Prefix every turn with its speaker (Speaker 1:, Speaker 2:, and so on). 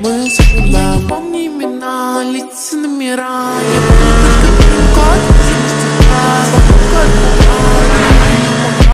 Speaker 1: Мы забываем, помни имена, лица номера